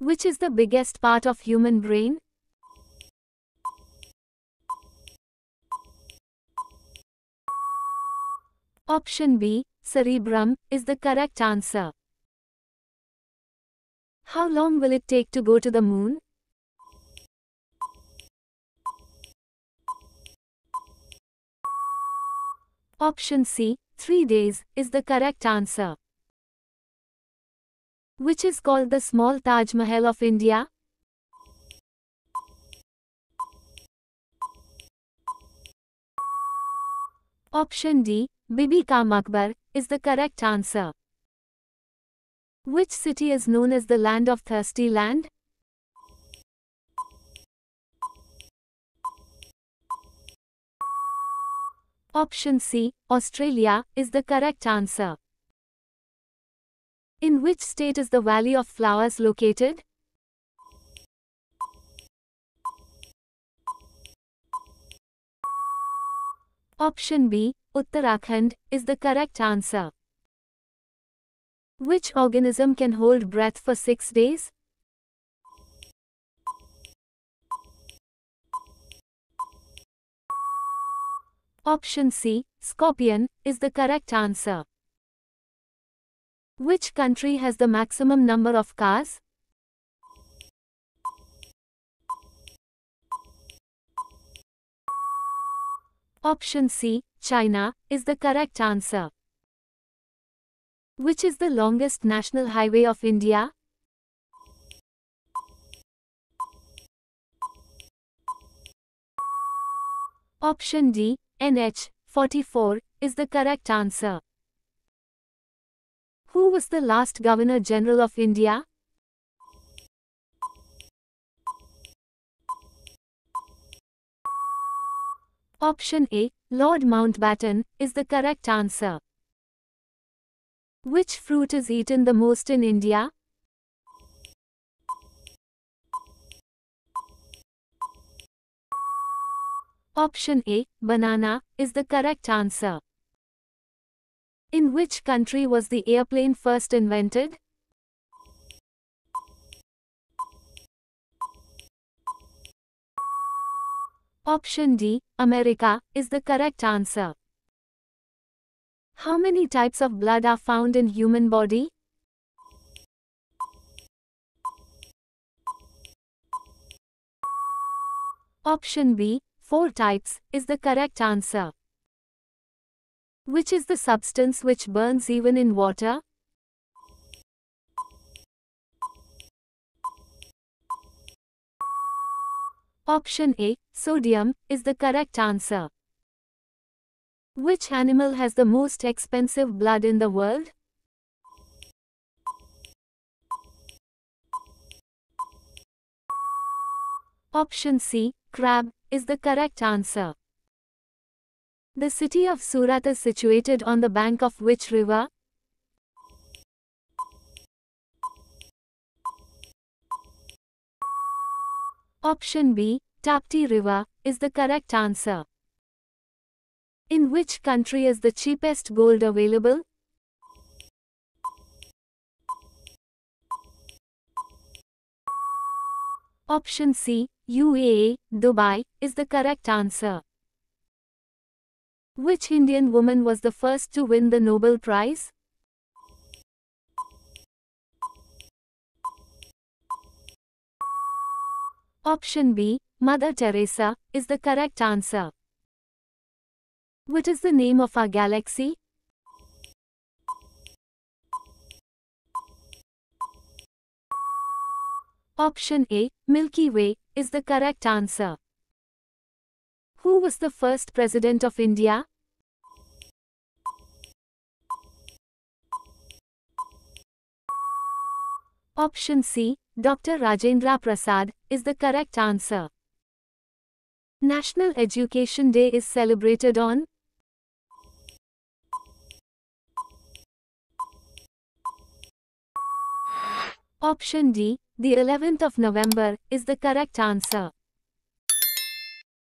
Which is the biggest part of human brain? Option B, cerebrum, is the correct answer. How long will it take to go to the moon? Option C, 3 days, is the correct answer. Which is called the small Taj Mahal of India? Option D, Bibi Ka Maqbara, is the correct answer. Which city is known as the land of thirsty land? Option C, Australia, is the correct answer. In which state is the Valley of Flowers located? Option B, Uttarakhand, is the correct answer. Which organism can hold breath for 6 days? Option C, scorpion, is the correct answer. Which country has the maximum number of cars? Option C, China, is the correct answer. Which is the longest national highway of India? Option D, NH 44, is the correct answer. Who was the last Governor General of India? Option A, Lord Mountbatten, is the correct answer. Which fruit is eaten the most in India? Option A, banana, is the correct answer. In which country was the airplane first invented? Option D, America, is the correct answer. How many types of blood are found in human body? Option B, 4 types, is the correct answer. Which is the substance which burns even in water? Option A, sodium, is the correct answer. Which animal has the most expensive blood in the world? Option C, crab, is the correct answer. The city of Surat is situated on the bank of which river? Option B, Tapti River, is the correct answer. In which country is the cheapest gold available? Option C, UAE, Dubai, is the correct answer. Which Indian woman was the first to win the Nobel Prize? Option B, Mother Teresa, is the correct answer. What is the name of our galaxy? Option A, Milky Way, is the correct answer. Who was the first president of India? Option C, Dr. Rajendra Prasad, is the correct answer. National Education Day is celebrated on Option D, the 11th of November, is the correct answer.